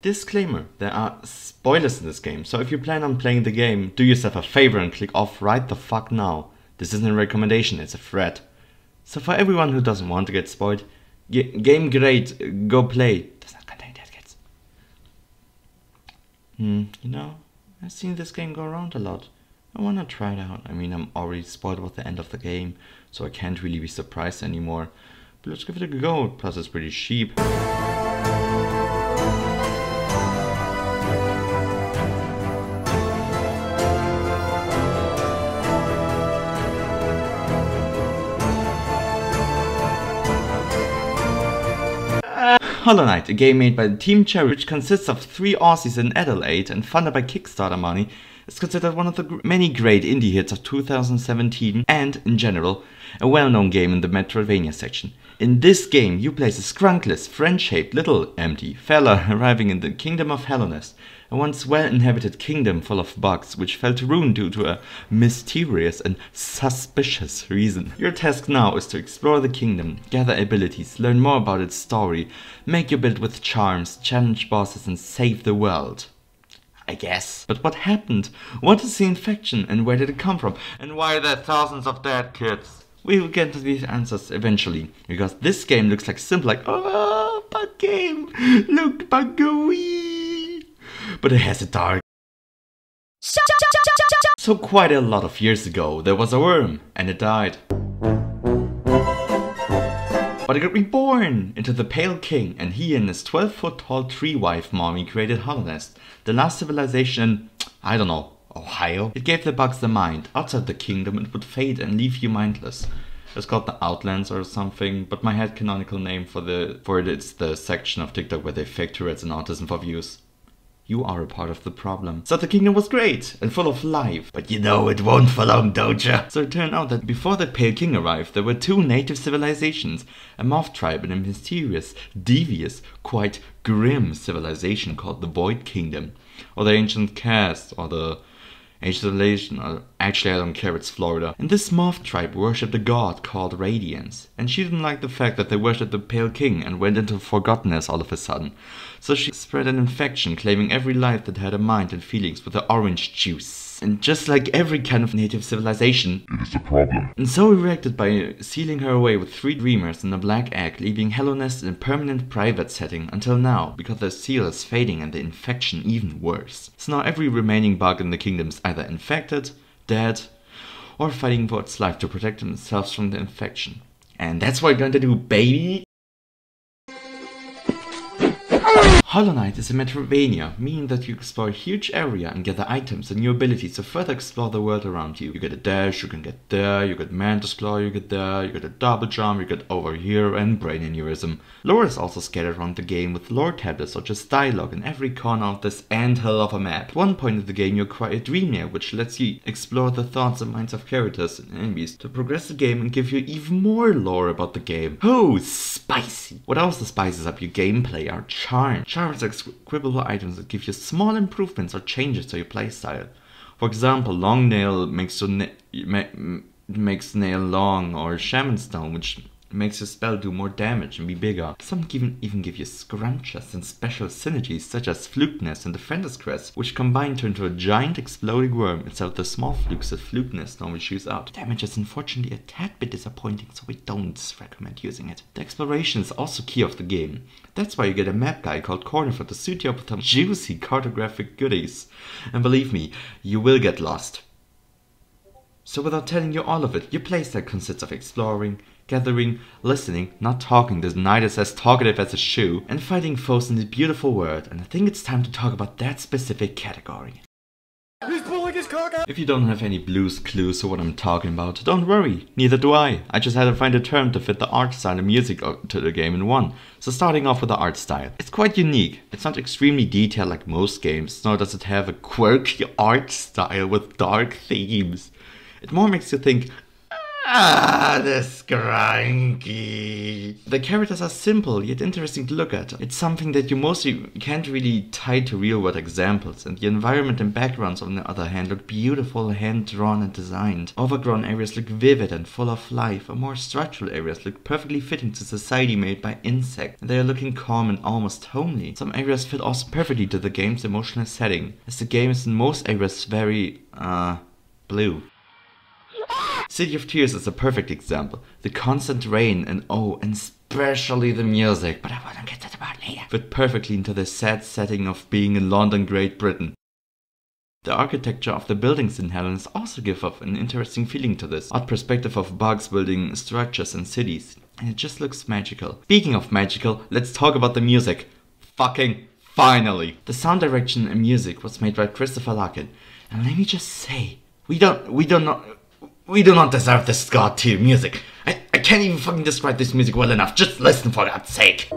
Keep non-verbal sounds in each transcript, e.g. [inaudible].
Disclaimer, there are spoilers in this game, so if you plan on playing the game, do yourself a favor and click off right the fuck now. This isn't a recommendation, it's a threat. So for everyone who doesn't want to get spoiled, game great, go play. Does not contain dead kids. Hmm, you know, I've seen this game go around a lot. I wanna try it out. I mean, I'm already spoiled about the end of the game, so I can't really be surprised anymore. But let's give it a go, plus it's pretty cheap. Hollow Knight, a game made by the Team Cherry, which consists of three Aussies in Adelaide and funded by Kickstarter money, is considered one of the many great indie hits of 2017 and, in general, a well-known game in the Metroidvania section. In this game, you play a scrunkless, French-shaped little empty fella [laughs] arriving in the Kingdom of Hallownest, a once well-inhabited kingdom full of bugs which fell to ruin due to a mysterious and suspicious reason. Your task now is to explore the kingdom, gather abilities, learn more about its story, make your build with charms, challenge bosses and save the world. I guess. But what happened? What is the infection and where did it come from? And why are there thousands of dead kids? We will get to these answers eventually, because this game looks like simple like, oh, bug game, look buggery. But it has a dark. So quite a lot of years ago, there was a worm, and it died. But it got reborn into the Pale King, and he and his 12 foot tall tree wife mommy created Hallownest, the last civilization, I don't know, Ohio? It gave the bugs the mind. Outside the kingdom, it would fade and leave you mindless. It's called the Outlands or something, but my head canonical name for the for it is the section of TikTok where they fake Tourette's and autism for views. You are a part of the problem. So the kingdom was great and full of life, but you know it won't for long, don't ya? So it turned out that before the Pale King arrived, there were two native civilizations, a moth tribe and a mysterious, devious, quite grim civilization called the Void Kingdom, or the Ancient Caste, or the Or actually I don't care, it's Florida. And this moth tribe worshipped a god called Radiance, and she didn't like the fact that they worshipped the Pale King and went into forgottenness all of a sudden. So she spread an infection claiming every life that had a mind and feelings with the orange juice. And just like every kind of native civilization, it is a problem. And so we reacted by sealing her away with three dreamers and a black egg, leaving Hallownest in a permanent private setting until now, because the seal is fading and the infection even worse. So now every remaining bug in the kingdom is either infected, dead, or fighting for its life to protect themselves from the infection. And that's what we're going to do, baby! Hollow Knight is a Metroidvania, meaning that you explore a huge area and gather items and new abilities to further explore the world around you. You get a dash, you can get there, you get Mantis Claw, you get there, you get a double jump, you get over here, and brain aneurysm. Lore is also scattered around the game with lore tablets such as dialogue in every corner of this anthill of a map. At one point in the game you acquire a Dream Nail, which lets you explore the thoughts and minds of characters and enemies to progress the game and give you even more lore about the game. Oh, spicy! What also spices up your gameplay are charms Charms are equipable items that give you small improvements or changes to your playstyle. For example, long nail makes your na makes nail long, or shaman stone, which makes your spell do more damage and be bigger. Some even, even give you scrunches and special synergies such as Flukenest and Defender's Crest, which combine to into a giant exploding worm instead of the small flukes that Flukenest normally shoots out. Damage is unfortunately a tad bit disappointing, so we don't recommend using it. The exploration is also key of the game. That's why you get a map guy called Cornifer to suit you up with some juicy cartographic goodies. And believe me, you will get lost. So without telling you all of it, your playstyle consists of exploring, gathering, listening, not talking, this knight is as talkative as a shoe, and fighting foes in this beautiful world, and I think it's time to talk about that specific category. He's pulling his cock out! If you don't have any blues clues to what I'm talking about, don't worry, neither do I. I just had to find a term to fit the art style and music to the game in one. So starting off with the art style. It's quite unique. It's not extremely detailed like most games, nor does it have a quirky art style with dark themes. It more makes you think, Ah, this cranky. The characters are simple yet interesting to look at. It's something that you mostly can't really tie to real world examples, and the environment and backgrounds, on the other hand, look beautiful, hand drawn, and designed. Overgrown areas look vivid and full of life, and more structural areas look perfectly fitting to society made by insects, and they are looking calm and almost homely. Some areas fit also perfectly to the game's emotional setting, as the game is in most areas very, uh, blue. City of Tears is a perfect example. The constant rain and oh, and especially the music, but I wanna get that about later, fit perfectly into the sad setting of being in London, Great Britain. The architecture of the buildings in Helens also give off an interesting feeling to this, odd perspective of bugs building structures and cities, and it just looks magical. Speaking of magical, let's talk about the music. Fucking finally! The sound direction and music was made by Christopher Larkin, and let me just say, we don't, we do not, we do not deserve this god tier music. I, I can't even fucking describe this music well enough. Just listen for God's sake.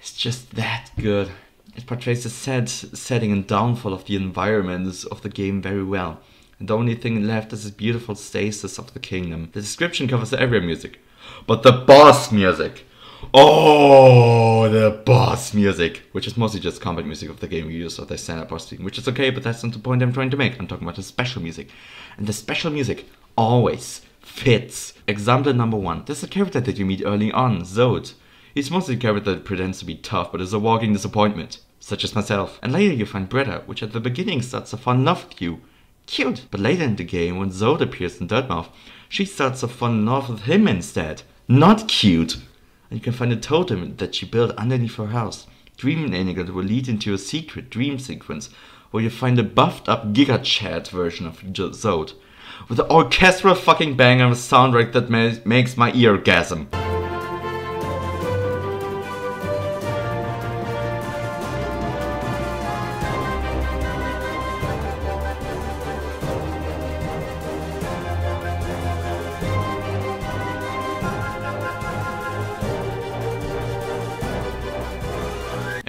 It's just that good. It portrays the sad setting and downfall of the environments of the game very well. And the only thing left is this beautiful stasis of the kingdom. The description covers the area music. But the boss music! Oh, the boss music! Which is mostly just combat music of the game you use of the standard boss theme, which is okay, but that's not the point I'm trying to make. I'm talking about the special music. And the special music always fits. Example number one. There's a character that you meet early on, Zote. He's mostly a character that pretends to be tough, but is a walking disappointment, such as myself. And later you find Bretta, which at the beginning starts fall in love with you. Cute. But later in the game, when Zote appears in Dirtmouth, she starts to fall in love with him instead. Not cute. And you can find a totem that she built underneath her house. Dream Enigma will lead into a secret dream sequence where you find a buffed up Gigachad version of Zote. With an orchestral fucking banger and a soundtrack that ma makes my ear gasm.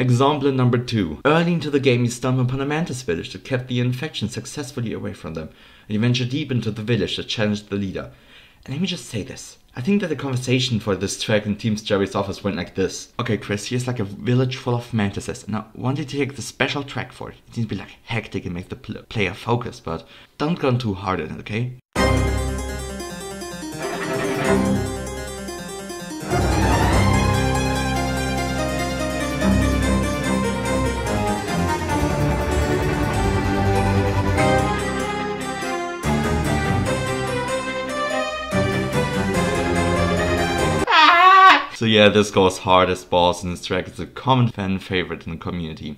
Example number two. Early into the game, you stumble upon a mantis village that kept the infection successfully away from them, and you venture deep into the village to challenge the leader. And let me just say this. I think that the conversation for this track in Team Cherry's office went like this. Okay, Chris, here's like a village full of mantises. Now, I want you to take the special track for it. It needs to be like hectic and make the pl player focus, but don't go too hard on it, okay? Yeah, this goes hard as balls and this track is a common fan favorite in the community.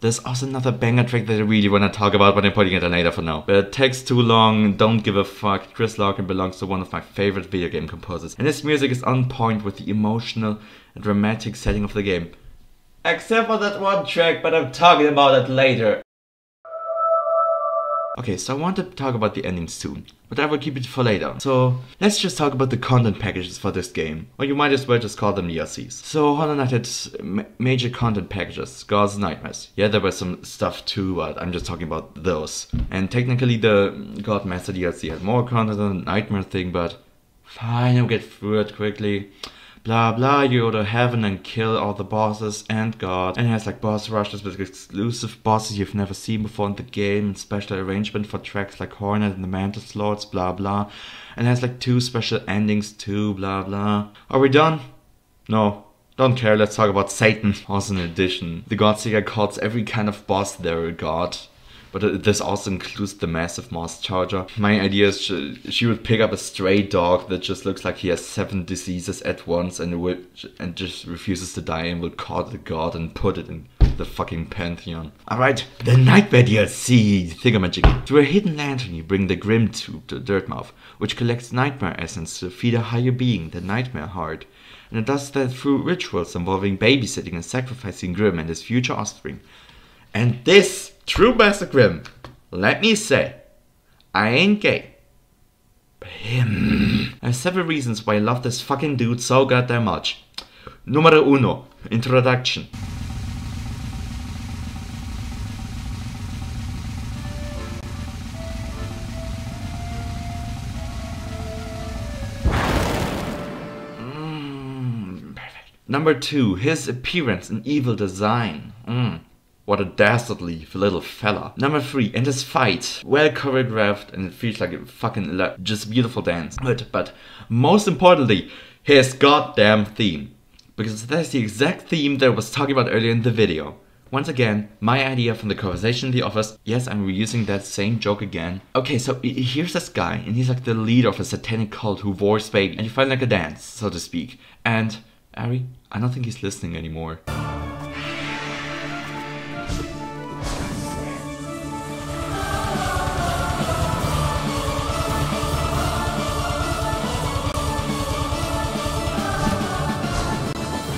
There's also another banger track that I really want to talk about, but I'm putting it on later for now. But it takes too long, don't give a fuck. Chris Larkin belongs to one of my favorite video game composers. And his music is on point with the emotional and dramatic setting of the game. Except for that one track, but I'm talking about it later. Okay, so I want to talk about the ending soon, but I will keep it for later. So let's just talk about the content packages for this game, or you might as well just call them DLCs. So Hollow Knight had ma major content packages, Gods Nightmares. Yeah, there was some stuff too, but I'm just talking about those. And technically the Godmaster DLC had more content than the Nightmare thing, but fine, I'll get through it quickly blah blah, you go to heaven and kill all the bosses and God. And it has like boss rushes with exclusive bosses you've never seen before in the game, and special arrangement for tracks like Hornet and the Mantis Lords, blah blah. And it has like two special endings too, blah blah. Are we done? No. Don't care, let's talk about Satan. Also in addition, the Godseeker calls every kind of boss there a god but uh, this also includes the massive moss charger. My idea is she, she, would pick up a stray dog that just looks like he has seven diseases at once and will, and just refuses to die and will call the god and put it in the fucking pantheon. Alright, the Nightmare DLC thingamajig. Through a hidden lantern you bring the Grimm Troupe to Dirtmouth, which collects nightmare essence to feed a higher being, the Nightmare Heart. And it does that through rituals involving babysitting and sacrificing Grim and his future offspring. And this True Grimm, let me say, I ain't gay. But him. I have several reasons why I love this fucking dude so goddamn much. Numero uno, introduction. Mm. Number two, his appearance and evil design. Mm. What a dastardly little fella. Number three, and his fight. Well choreographed and it feels like a fucking just beautiful dance. But, but most importantly, his goddamn theme. Because that's the exact theme that I was talking about earlier in the video. Once again, my idea from the conversation in the office. Yes, I'm reusing that same joke again. Okay, so here's this guy, and he's like the leader of a satanic cult who wars baby, and you find like a dance, so to speak. And, Ari, I don't think he's listening anymore.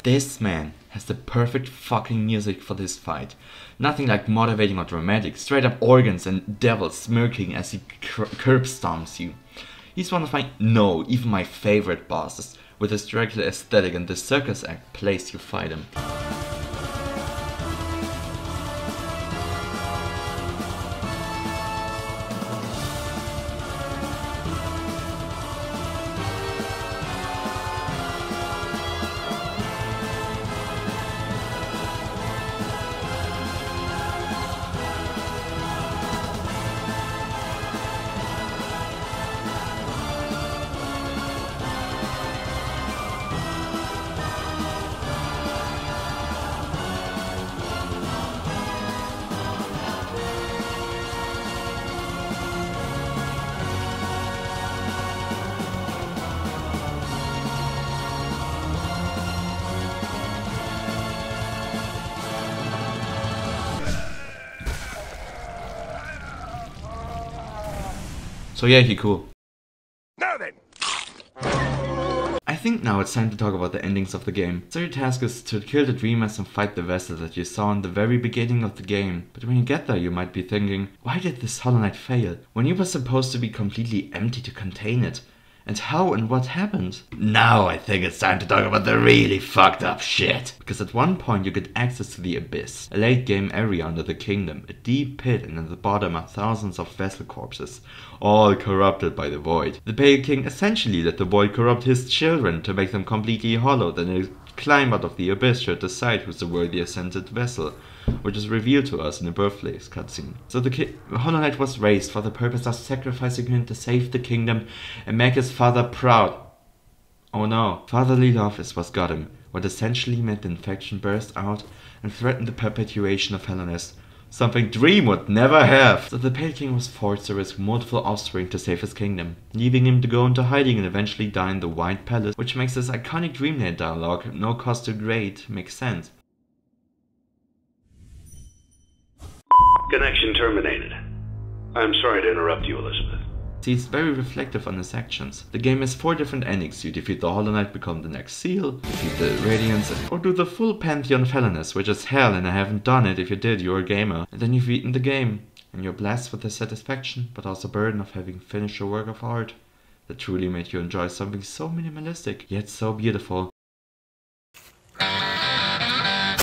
This man has the perfect fucking music for this fight. Nothing like motivating or dramatic, straight up organs and devils smirking as he curb stomps you. He's one of my, no, even my favorite bosses, with his Dracula aesthetic and the circus act place you fight him. So yeah, he cool. Now then. I think now it's time to talk about the endings of the game. So your task is to kill the dreamers and fight the vessel that you saw in the very beginning of the game. But when you get there you might be thinking, why did this Hollow Knight fail? When you were supposed to be completely empty to contain it and how and what happened. Now I think it's time to talk about the really fucked up shit. Because at one point you get access to the Abyss, a late game area under the kingdom, a deep pit and at the bottom are thousands of vessel corpses, all corrupted by the void. The Pale King essentially let the void corrupt his children to make them completely hollow, then they climb out of the abyss to decide who's the worthy ascended vessel which is revealed to us in the birthplace cutscene. So the ki- Hollow Knight was raised for the purpose of sacrificing him to save the kingdom and make his father proud. Oh no, fatherly love is what got him, what essentially meant the infection burst out and threatened the perpetuation of Hellenes, something Dream would never have. So the Pale King was forced to risk multiple offspring to save his kingdom, leaving him to go into hiding and eventually die in the White Palace, which makes this iconic Dreamland dialogue, no cost to great, make sense. Connection terminated. I'm sorry to interrupt you, Elizabeth. See, it's very reflective on his actions. The game has four different endings. You defeat the Hollow Knight, become the next seal, defeat the Radiance, or do the full Pantheon Felonies, which is hell and I haven't done it. If you did, you're a gamer. And then you've beaten the game. And you're blessed with the satisfaction, but also burden of having finished a work of art that truly made you enjoy something so minimalistic, yet so beautiful.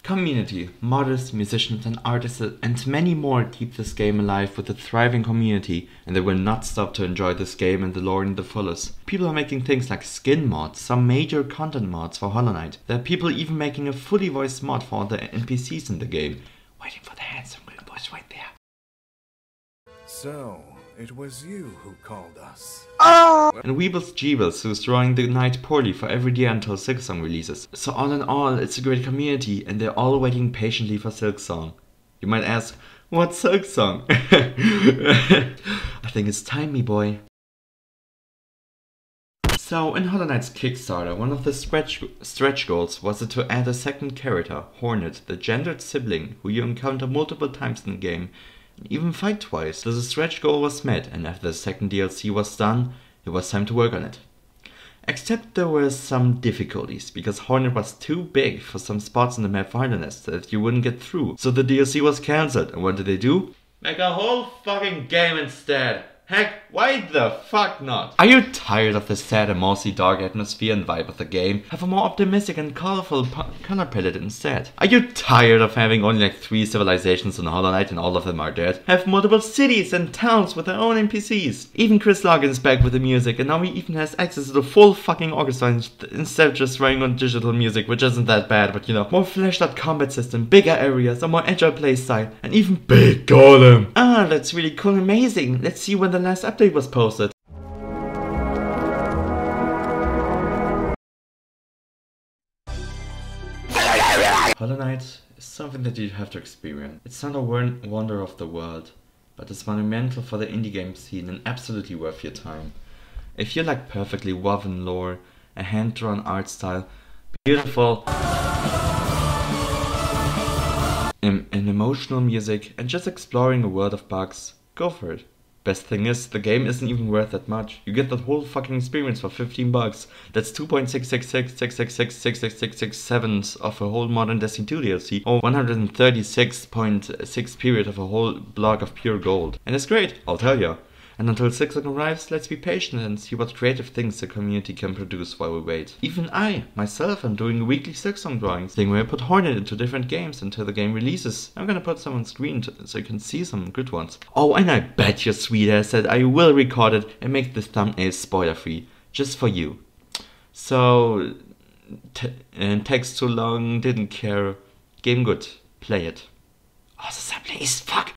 Community, modders, musicians and artists and many more keep this game alive with a thriving community and they will not stop to enjoy this game and the lore in the fullest. People are making things like skin mods, some major content mods for Hollow Knight. There are people even making a fully voiced mod for the NPCs in the game. Waiting for the handsome little boys right there. So, it was you who called us. Ah! And Weebles Jeebles, who's drawing the Knight poorly for every day until Silksong releases. So all in all, it's a great community, and they're all waiting patiently for Silksong. You might ask, what's Silksong? [laughs] I think it's time, me boy. So, in Hollow Knight's Kickstarter, one of the stretch, stretch goals was to add a second character, Hornet, the gendered sibling who you encounter multiple times in the game even fight twice. The stretch goal was met, and after the second DLC was done, it was time to work on it. Except there were some difficulties, because Hornet was too big for some spots in the map wilderness that you wouldn't get through. So the DLC was cancelled, and what did they do? Make a whole fucking game instead! Heck, why the fuck not? Are you tired of the sad and mostly dark atmosphere and vibe of the game? Have a more optimistic and colorful color palette instead. Are you tired of having only like three civilizations in Hollow Knight and all of them are dead? Have multiple cities and towns with their own NPCs. Even Chris Larkin's back with the music and now he even has access to the full fucking orchestra instead of just running on digital music, which isn't that bad, but you know, more fleshed out combat system, bigger areas, a more agile playstyle, and even big golem. Ah, that's really cool and amazing. Let's see when the last update was posted. Hollow Knight is something that you have to experience. It's not a wonder of the world, but it's monumental for the indie game scene and absolutely worth your time. If you like perfectly woven lore, a hand-drawn art style, beautiful an emotional music and just exploring a world of bugs, go for it. Best thing is, the game isn't even worth that much. You get that whole fucking experience for 15 bucks. That's 2.666666667 of a whole modern Destiny 2 DLC, or 136.6 period of a whole block of pure gold. And it's great, I'll tell ya. And until Silksong arrives, let's be patient and see what creative things the community can produce while we wait. Even I, myself, am doing weekly Silksong drawings, thing where I put Hornet into different games until the game releases. I'm gonna put some on screen so you can see some good ones. Oh, and I bet your sweet ass that I will record it and make this thumbnail spoiler free, just for you. So, and text too long, didn't care. Game good, play it. Oh, the subplay is fuck.